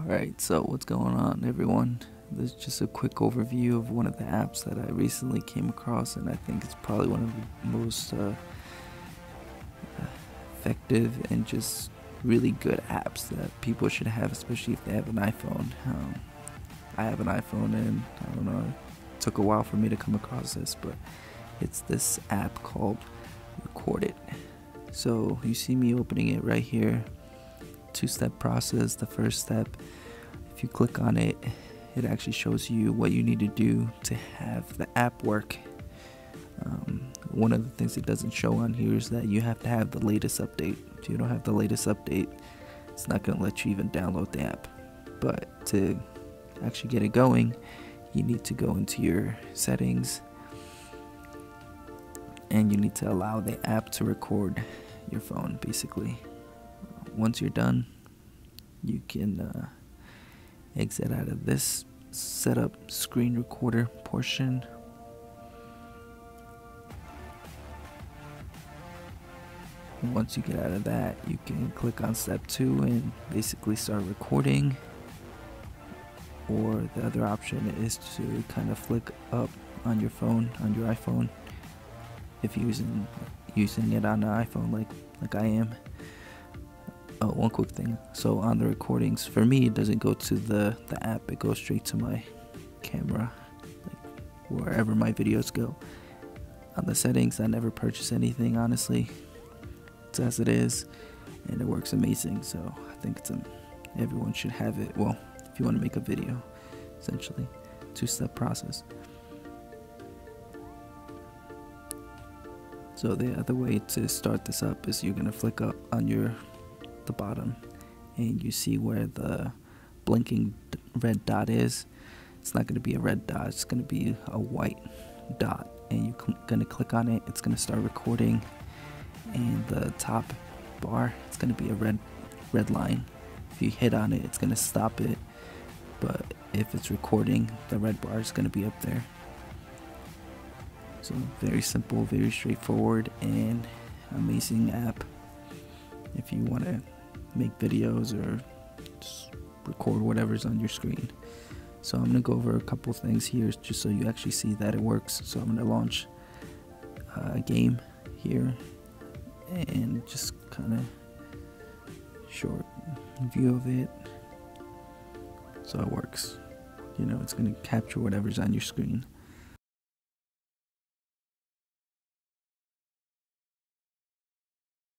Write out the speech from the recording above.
Alright, so what's going on, everyone? This is just a quick overview of one of the apps that I recently came across, and I think it's probably one of the most uh, effective and just really good apps that people should have, especially if they have an iPhone. Um, I have an iPhone, and I don't know, it took a while for me to come across this, but it's this app called Record It. So you see me opening it right here two step process. The first step, if you click on it, it actually shows you what you need to do to have the app work. Um, one of the things it doesn't show on here is that you have to have the latest update. If you don't have the latest update, it's not going to let you even download the app. But to actually get it going, you need to go into your settings and you need to allow the app to record your phone basically once you're done, you can uh, exit out of this setup screen recorder portion. once you get out of that, you can click on step two and basically start recording. Or the other option is to kind of flick up on your phone, on your iPhone, if you're using using it on an iPhone like like I am oh, one quick thing. So on the recordings, for me, it doesn't go to the, the app. It goes straight to my camera, like wherever my videos go. On the settings, I never purchase anything, honestly. It's as it is, and it works amazing. So I think it's a, everyone should have it. Well, if you want to make a video, essentially, two-step process. So the other way to start this up is you're gonna flick up on your the bottom and you see where the blinking red dot is. It's not going to be a red dot it's going to be a white dot and you're going to click on it it's going to start recording and the top bar it's going to be a red red line. If you hit on it it's going to stop it but if it's recording the red bar is going to be up there. So very simple very straightforward and amazing app. If you want to make videos or record whatever's on your screen. So I'm gonna go over a couple things here just so you actually see that it works. So I'm gonna launch uh, a game here and just kind of short view of it. So it works. You know, it's gonna capture whatever's on your screen.